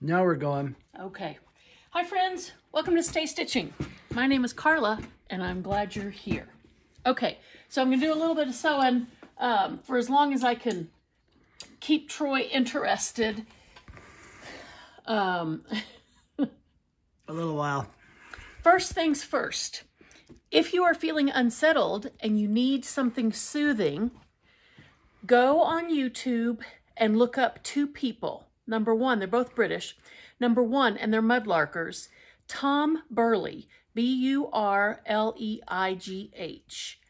Now we're going. Okay. Hi, friends. Welcome to Stay Stitching. My name is Carla, and I'm glad you're here. Okay, so I'm going to do a little bit of sewing um, for as long as I can keep Troy interested. Um, A little while. first things first. If you are feeling unsettled and you need something soothing, go on YouTube and look up two people. Number one, they're both British. Number one, and they're mudlarkers. Tom Burleigh, B U R L E I G H.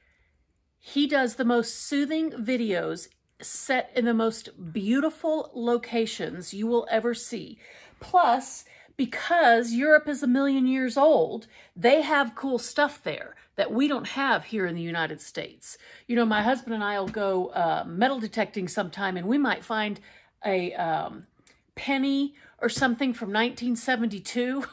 He does the most soothing videos set in the most beautiful locations you will ever see. Plus, because Europe is a million years old, they have cool stuff there that we don't have here in the United States. You know, my husband and I will go uh, metal detecting sometime and we might find a um, penny or something from 1972.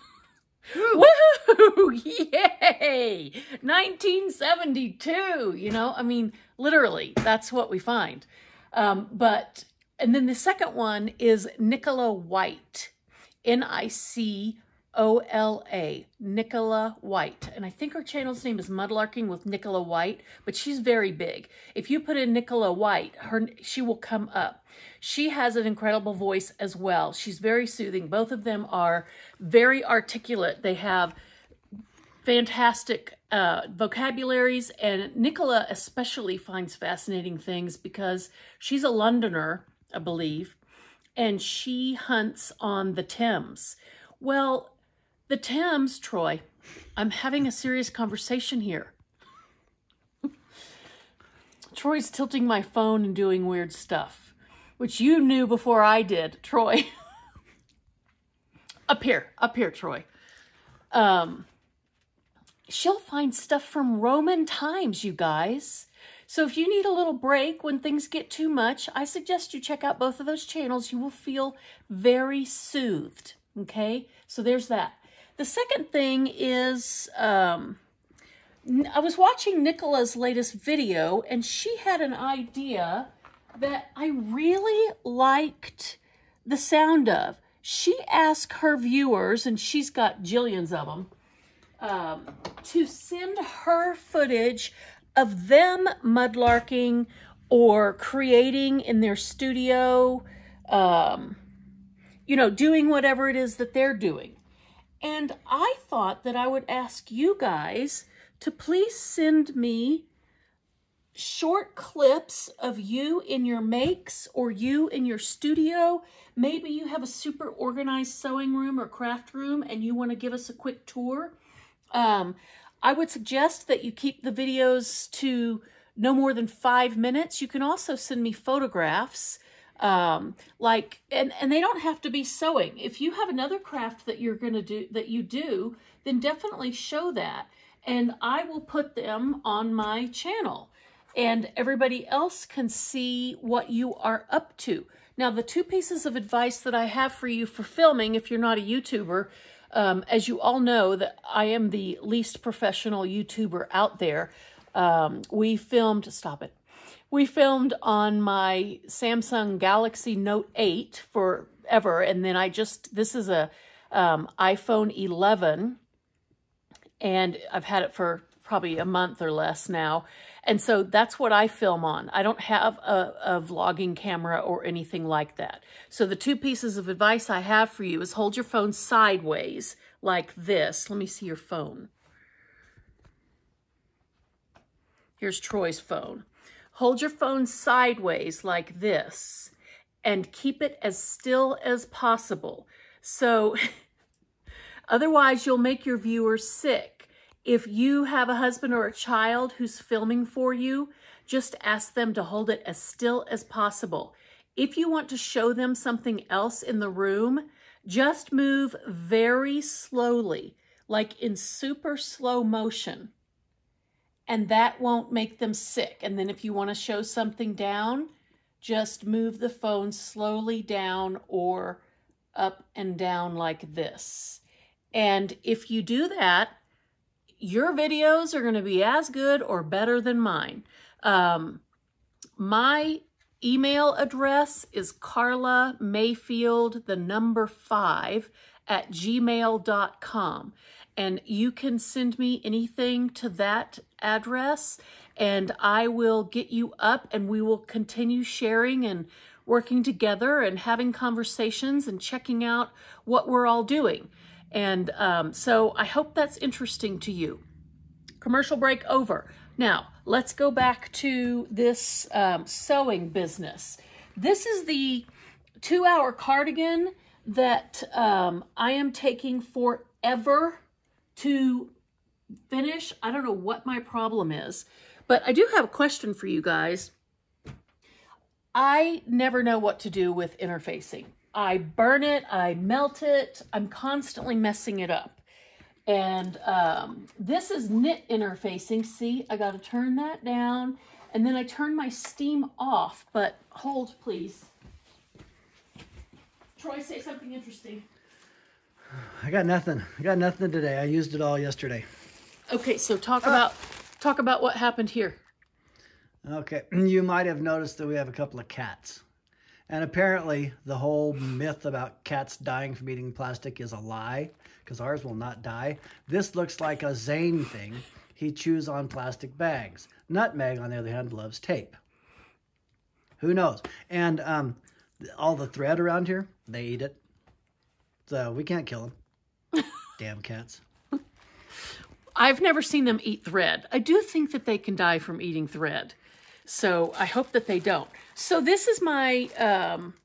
Woo! Yay! 1972. You know, I mean, literally, that's what we find. Um, but, and then the second one is Nicola White. N I C O L A, Nicola White. And I think her channel's name is Mudlarking with Nicola White, but she's very big. If you put in Nicola White, her she will come up. She has an incredible voice as well. She's very soothing. Both of them are very articulate. They have fantastic uh, vocabularies, and Nicola especially finds fascinating things because she's a Londoner, I believe, and she hunts on the Thames. Well, the Thames, Troy, I'm having a serious conversation here. Troy's tilting my phone and doing weird stuff, which you knew before I did, Troy. up here, up here, Troy. Um, she'll find stuff from Roman times, you guys. So if you need a little break when things get too much, I suggest you check out both of those channels. You will feel very soothed, okay? So there's that. The second thing is, um, I was watching Nicola's latest video, and she had an idea that I really liked the sound of. She asked her viewers, and she's got jillions of them, um, to send her footage of them mudlarking or creating in their studio, um, you know, doing whatever it is that they're doing. And I thought that I would ask you guys to please send me short clips of you in your makes or you in your studio. Maybe you have a super organized sewing room or craft room and you want to give us a quick tour. Um, I would suggest that you keep the videos to no more than five minutes. You can also send me photographs um like and and they don't have to be sewing. If you have another craft that you're going to do that you do then definitely show that. And i will put them on my channel. And everybody else can see what you are up to. Now the two pieces of advice that i have for you for filming if you're not a youtuber um, as you all know that i am the least professional youtuber out there um, we filmed stop it we filmed on my Samsung Galaxy Note 8 forever, and then I just, this is a um, iPhone 11, and I've had it for probably a month or less now. And so that's what I film on. I don't have a, a, vlogging camera or anything like that. So the two pieces of advice I have for you is hold your phone sideways like this. Let me see your phone. Here's Troy's phone. Hold your phone sideways like this and keep it as still as possible. So otherwise you'll make your viewers sick. If you have a husband or a child who's filming for you, just ask them to hold it as still as possible. If you want to show them something else in the room, just move very slowly, like in super slow motion and that won't make them sick. And then if you want to show something down, just move the phone slowly down or up and down like this. And if you do that, your videos are going to be as good or better than mine. Um, my email address is Carla Mayfield, the number five, at gmail.com. And you can send me anything to that address, and I will get you up and we will continue sharing and working together and having conversations and checking out what we're all doing. And um, so I hope that's interesting to you. Commercial break over. Now, let's go back to this um, sewing business. This is the two hour cardigan that um, I am taking forever to finish. I don't know what my problem is, but I do have a question for you guys. I never know what to do with interfacing. I burn it, I melt it, I'm constantly messing it up. And um, this is knit interfacing. See, I got to turn that down. And then I turn my steam off, but hold please. Troy, say something interesting. I got nothing. I got nothing today. I used it all yesterday. Okay, so talk about talk about what happened here. Okay, you might have noticed that we have a couple of cats. And apparently, the whole myth about cats dying from eating plastic is a lie, because ours will not die. This looks like a Zane thing. He chews on plastic bags. Nutmeg, on the other hand, loves tape. Who knows? And um, all the thread around here, they eat it. So we can't kill them. Damn cats. I've never seen them eat thread. I do think that they can die from eating thread. So I hope that they don't. So this is my um,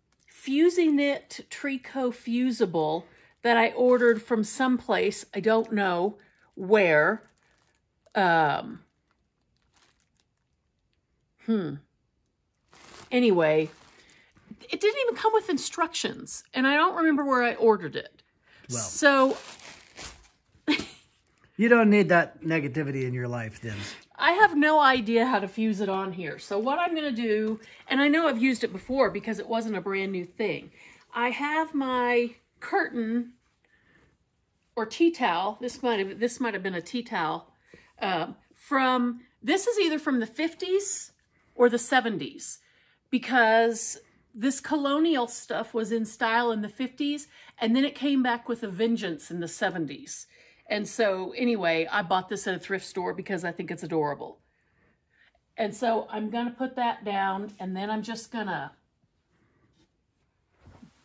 Fusi-Knit Tricot Fusible that I ordered from someplace. I don't know where. Um, hmm. Anyway, it didn't even come with instructions, and I don't remember where I ordered it. Well. So You don't need that negativity in your life, then. I have no idea how to fuse it on here. So what I'm going to do, and I know I've used it before because it wasn't a brand new thing. I have my curtain or tea towel. This might have this might have been a tea towel um, from. This is either from the 50s or the 70s because this colonial stuff was in style in the 50s and then it came back with a vengeance in the 70s. And so anyway, I bought this at a thrift store because I think it's adorable. And so I'm going to put that down and then I'm just going to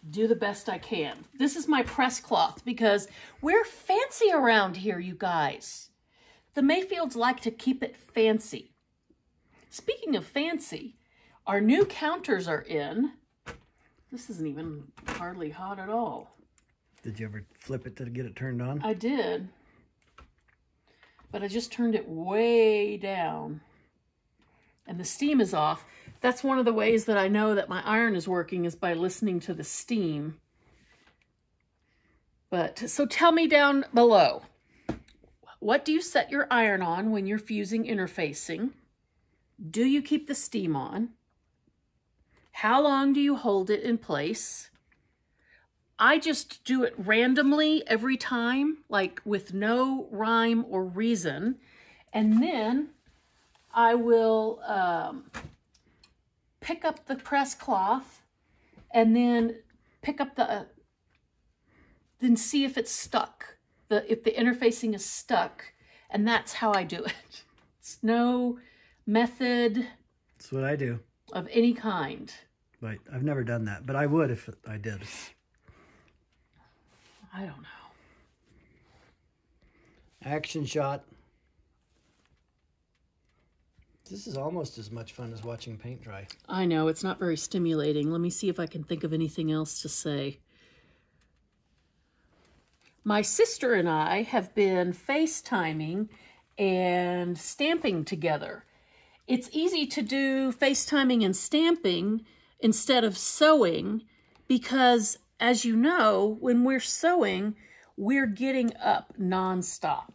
do the best I can. This is my press cloth because we're fancy around here, you guys. The Mayfields like to keep it fancy. Speaking of fancy, our new counters are in. This isn't even hardly hot at all. Did you ever flip it to get it turned on? I did. But I just turned it way down. And the steam is off. That's one of the ways that I know that my iron is working is by listening to the steam. But so tell me down below. What do you set your iron on when you're fusing interfacing? Do you keep the steam on? How long do you hold it in place? I just do it randomly every time, like with no rhyme or reason. And then I will um, pick up the press cloth and then pick up the, uh, then see if it's stuck, the if the interfacing is stuck. And that's how I do it. It's no method That's what I do. of any kind. But I've never done that. But I would if I did. I don't know. Action shot. This is almost as much fun as watching paint dry. I know, it's not very stimulating. Let me see if I can think of anything else to say. My sister and I have been FaceTiming and stamping together. It's easy to do FaceTiming and stamping instead of sewing because, as you know, when we're sewing, we're getting up nonstop.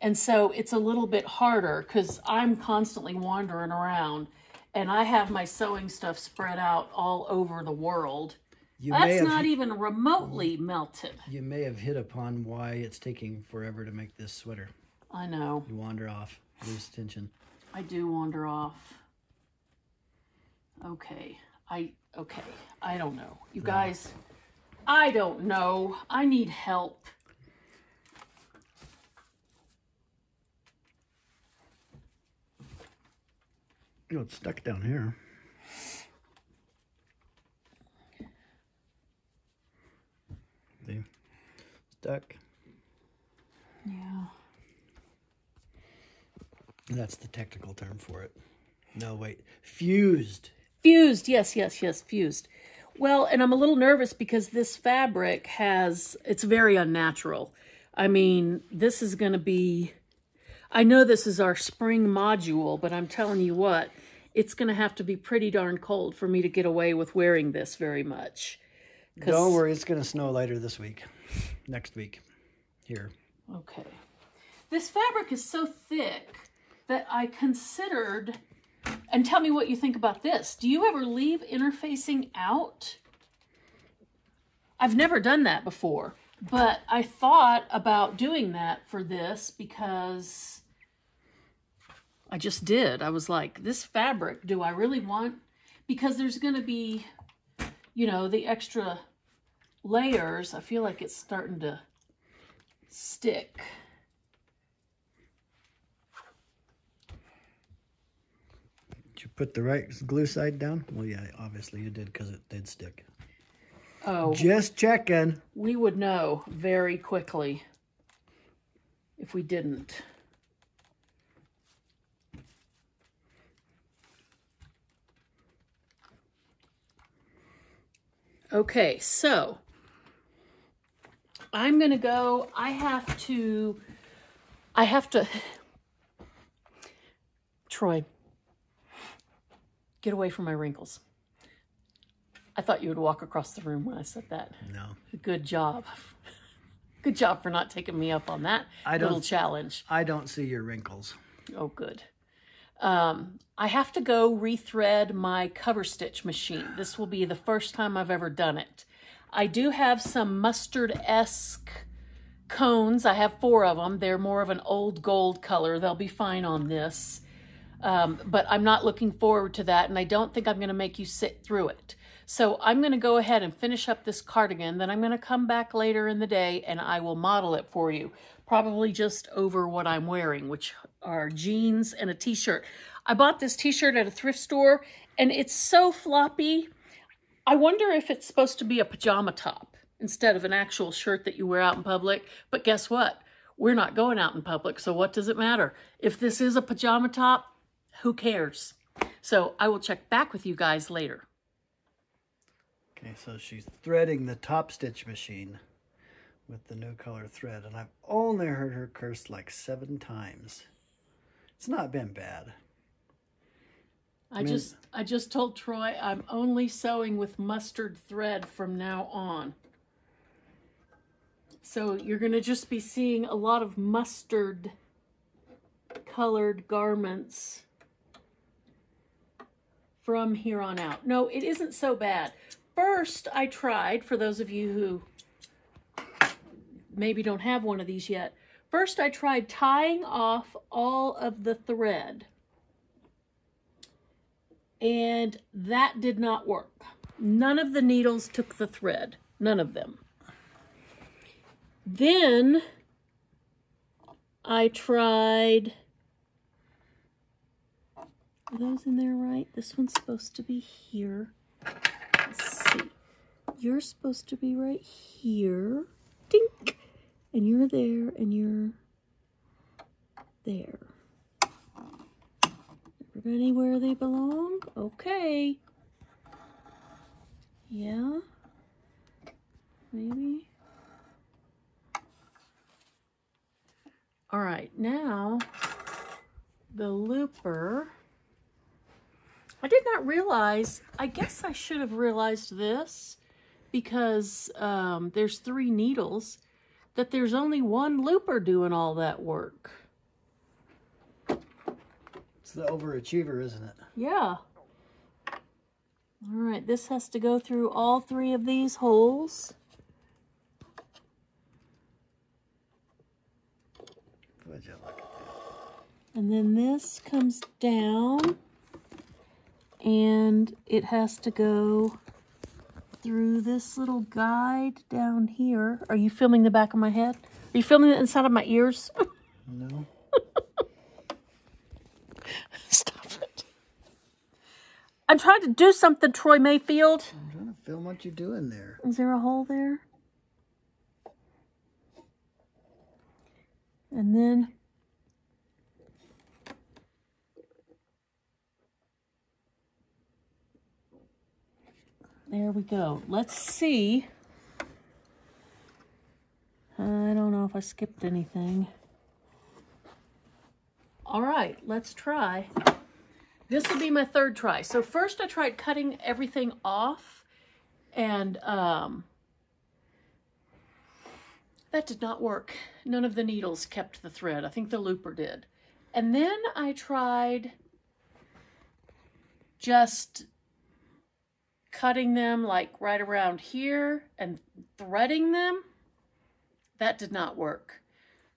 And so it's a little bit harder because I'm constantly wandering around and I have my sewing stuff spread out all over the world. You may That's not even remotely mm-hmm. melted. you may have hit upon why it's taking forever to make this sweater. I know. You wander off, lose tension. I do wander off. Okay. I okay. I don't know. You guys, I don't know. I need help. Oh, it's stuck down here. See? Stuck. Yeah. That's the technical term for it. No, wait. Fused. Fused. Yes, yes, yes, fused. Well, and I'm a little nervous because this fabric has it's very unnatural. I mean, this is going to be I know this is our spring module, but I'm telling you what, it's going to have to be pretty darn cold for me to get away with wearing this very much. Don't worry, it's going to snow later this week. Next week. Here. Okay. This fabric is so thick that I considered, and tell me what you think about this. Do you ever leave interfacing out? I've never done that before, but I thought about doing that for this because I just did. I was like, this fabric, do I really want? Because there's going to be, you know, the extra layers. I feel like it's starting to stick. Did you put the right glue side down? Well, yeah, obviously you did because it did stick. Oh, Just checking. we would know very quickly if we didn't. Okay, so I'm going to go. I have to, I have to, Troy, get away from my wrinkles. I thought you would walk across the room when I said that. No. Good job. Good job for not taking me up on that I don't- little challenge. I don't see your wrinkles. Oh, good. Um, I have to go rethread my cover stitch machine. This will be the first time I've ever done it. I do have some mustard-esque cones. I have four of them. They're more of an old gold color. They'll be fine on this. Um, but I'm not looking forward to that, and I don't think I'm going to make you sit through it. So I'm going to go ahead and finish up this cardigan. Then I'm going to come back later in the day and I will model it for you. Probably just over what I'm wearing, which are jeans and a t-shirt. I bought this t-shirt at a thrift store and it's so floppy. I wonder if it's supposed to be a pajama top instead of an actual shirt that you wear out in public. But guess what? We're not going out in public, so what does it matter? If this is a pajama top, who cares? So I will check back with you guys later. Okay, so she's threading the top stitch machine with the new color thread, and I've only heard her curse like seven times. It's not been bad. I mean- just I just told Troy I'm only sewing with mustard thread from now on. So you're going to just be seeing a lot of mustard colored garments from here on out. No, it isn't so bad. First, I tried, for those of you who maybe don't have one of these yet, first I tried tying off all of the thread and that did not work. None of the needles took the thread, none of them. Then I tried. Are those in there right? This one's supposed to be here. Let's see. You're supposed to be right here. Dink! And you're there, and you're there. Everybody where they belong? Okay. Yeah. Maybe. All right, now the looper. I did not realize, I guess I should have realized this because um, there's three needles, that there's only one looper doing all that work. It's the overachiever, isn't it? Yeah. All right, this has to go through all three of these holes. Would you look at And then this comes down. And it has to go through this little guide down here. Are you filming the back of my head? Are you filming the inside of my ears? No. Stop it. I'm trying to do something, Troy Mayfield. I'm trying to film what you're doing there. Is there a hole there? And then there we go. Let's see. I don't know if I skipped anything. All right, let's try. This will be my third try. So first I tried cutting everything off and um, that did not work. None of the needles kept the thread. I think the looper did. And then I tried just cutting them like right around here and threading them. That did not work.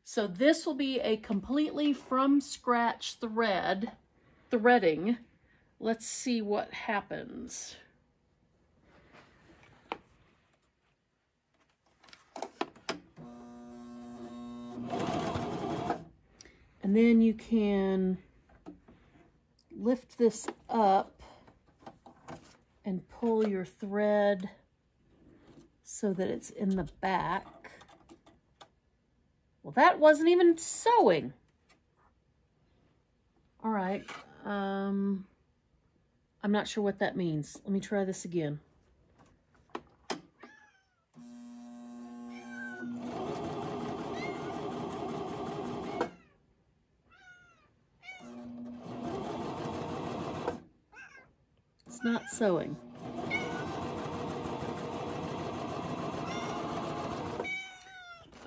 So this will be a completely from scratch thread, threading. Let's see what happens. And then you can lift this up and pull your thread so that it's in the back. Well, that wasn't even sewing. All right. Um, I'm not sure what that means. Let me try this again. It's not sewing.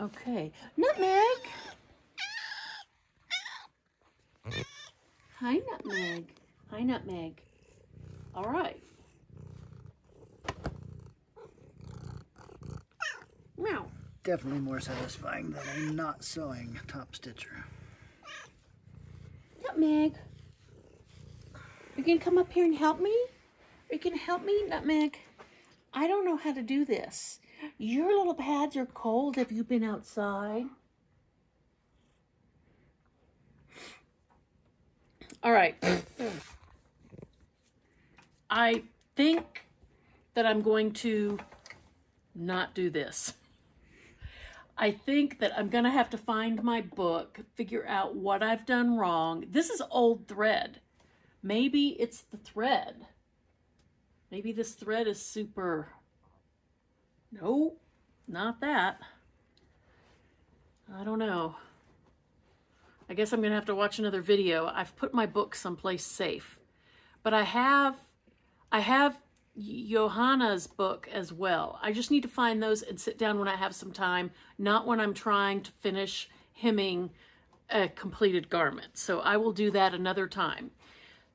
Okay. Nutmeg. Hi, Nutmeg. Hi, Nutmeg. All right. Meow. Definitely more satisfying than a not sewing top stitcher. Nutmeg. You can come up here and help me? You can help me, Nutmeg. I don't know how to do this. Your little pads are cold. Have you been outside? All right. I think that I'm going to not do this. I think that I'm going to have to find my book, figure out what I've done wrong. This is old thread. Maybe it's the thread. Maybe this thread is super... No, not that. I don't know. I guess I'm going to have to watch another video. I've put my book someplace safe. But I have, I have Johanna's book as well. I just need to find those and sit down when I have some time, not when I'm trying to finish hemming a completed garment. So I will do that another time.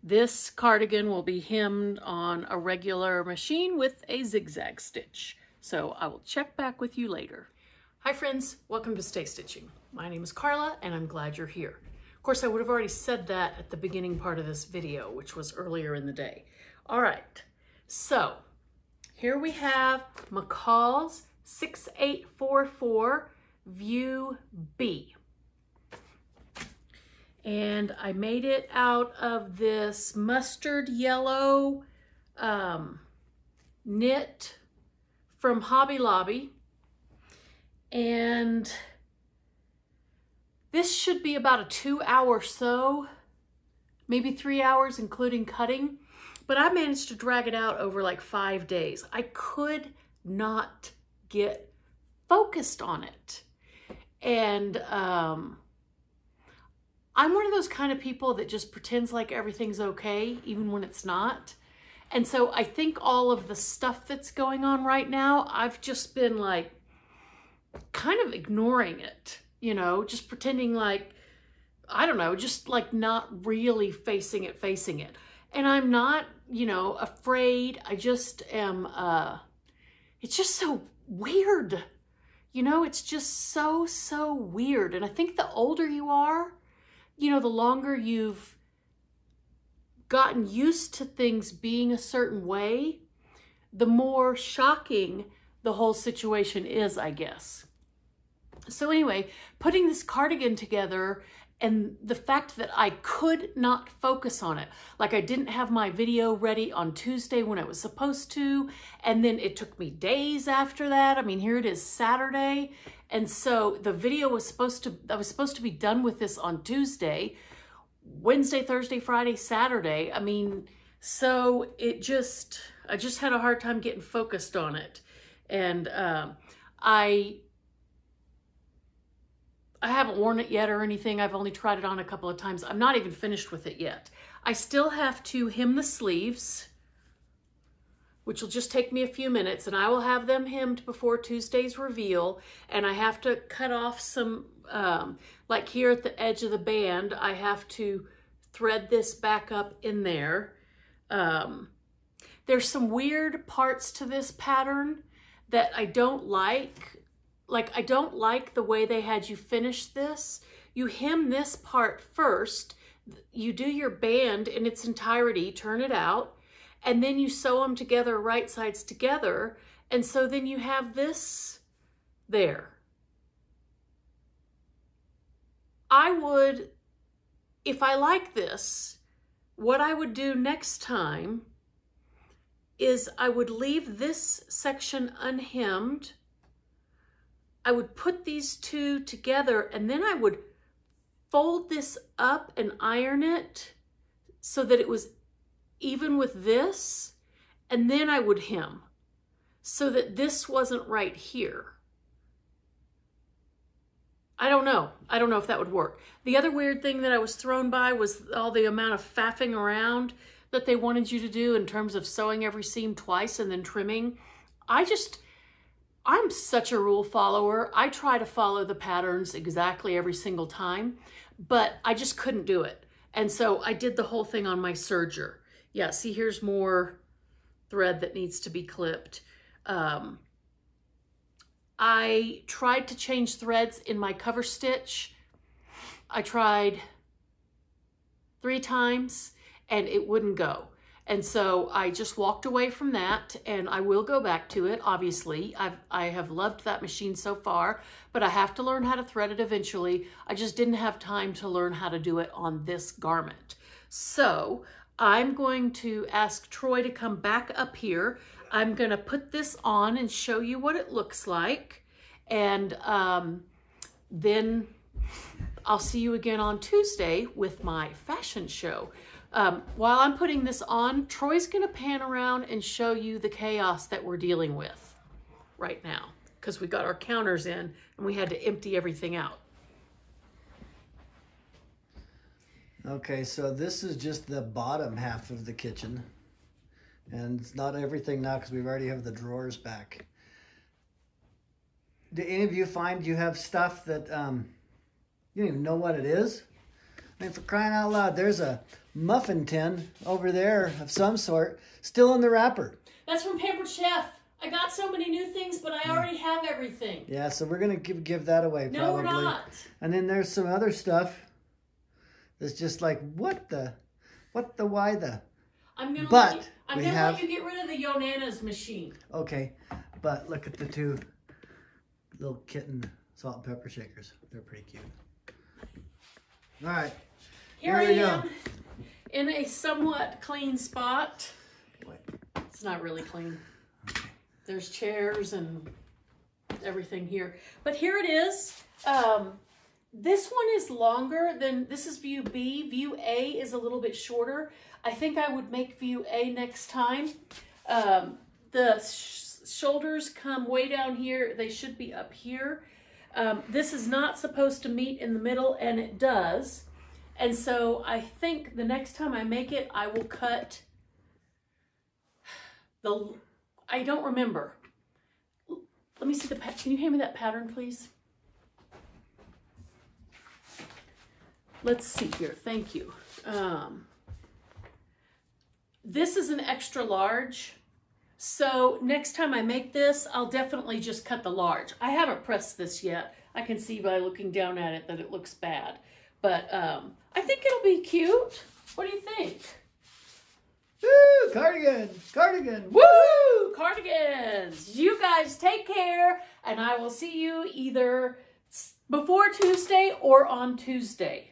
This cardigan will be hemmed on a regular machine with a zigzag stitch. So I will check back with you later. Hi friends, welcome to Stay Stitching. My name is Carla and I'm glad you're here. Of course, I would have already said that at the beginning part of this video, which was earlier in the day. All right, so here we have McCall's 6844 View B and I made it out of this mustard yellow um, knit from Hobby Lobby. And this should be about a two hour sew, maybe three hours including cutting. But I managed to drag it out over like five days. I could not get focused on it. And um, I'm one of those kind of people that just pretends like everything's okay, even when it's not. And so I think all of the stuff that's going on right now, I've just been like kind of ignoring it, you know, just pretending like, I don't know, just like not really facing it, facing it. And I'm not, you know, afraid. I just am, uh, it's just so weird. You know, it's just so, so weird. And I think the older you are, you know, the longer you've gotten used to things being a certain way, the more shocking the whole situation is, I guess. So anyway, putting this cardigan together and the fact that I could not focus on it. Like I didn't have my video ready on Tuesday when I was supposed to, and then it took me days after that. I mean, here it is Saturday, and so the video was supposed to, I was supposed to be done with this on Tuesday, Wednesday, Thursday, Friday, Saturday. I mean, so it just, I just had a hard time getting focused on it. And um, I I haven't worn it yet or anything. I've only tried it on a couple of times. I'm not even finished with it yet. I still have to hem the sleeves, which will just take me a few minutes, and I will have them hemmed before Tuesday's reveal. And I have to cut off some, um, like here at the edge of the band, I have to thread this back up in there. Um, there's some weird parts to this pattern that I don't like like I don't like the way they had you finish this. You hem this part first, you do your band in its entirety, turn it out, and then you sew them together right sides together. And so then you have this there. I would, if I like this, what I would do next time is I would leave this section unhemmed I would put these two together and then I would fold this up and iron it so that it was even with this. And then I would hem so that this wasn't right here. I don't know. I don't know if that would work. The other weird thing that I was thrown by was all the amount of faffing around that they wanted you to do in terms of sewing every seam twice and then trimming. I just, I'm such a rule follower. I try to follow the patterns exactly every single time, but I just couldn't do it. And so I did the whole thing on my serger. Yeah, see here's more thread that needs to be clipped. Um, I tried to change threads in my cover stitch. I tried three times and it wouldn't go. And so I just walked away from that and I will go back to it, obviously. I've, I have loved that machine so far, but I have to learn how to thread it eventually. I just didn't have time to learn how to do it on this garment. So I'm going to ask Troy to come back up here. I'm gonna put this on and show you what it looks like. And um, then I'll see you again on Tuesday with my fashion show. Um, while I'm putting this on, Troy's going to pan around and show you the chaos that we're dealing with right now because we got our counters in and we had to empty everything out. Okay, so this is just the bottom half of the kitchen. And it's not everything now because we've already have the drawers back. Do any of you find you have stuff that um, you don't even know what it is? I mean, for crying out loud, there's a muffin tin over there of some sort, still in the wrapper. That's from Pampered Chef. I got so many new things, but I already have everything. Yeah, so we're gonna give give that away No, probably. we're not. And then there's some other stuff that's just like what the, what the why the. I'm gonna But let you, I'm we gonna have- let you get rid of the Yonanas machine. Okay, but look at the two little kitten salt and pepper shakers. They're pretty cute. All right. Here Here I we go. in a somewhat clean spot. What? It's not really clean. There's chairs and everything here. But here it is. Um, this one is longer than, this is view B. View A is a little bit shorter. I think I would make view A next time. Um, the sh shoulders come way down here. They should be up here. Um, this is not supposed to meet in the middle, and it does. And so I think the next time I make it, I will cut the, I don't remember. Let me see the, can you hand me that pattern, please? Let's see here, thank you. Um, this is an extra large. So next time I make this, I'll definitely just cut the large. I haven't pressed this yet. I can see by looking down at it that it looks bad. But um, I think it'll be cute. What do you think? Woo! Cardigan! Cardigan! Woo! Cardigans! You guys take care, and I will see you either before Tuesday or on Tuesday.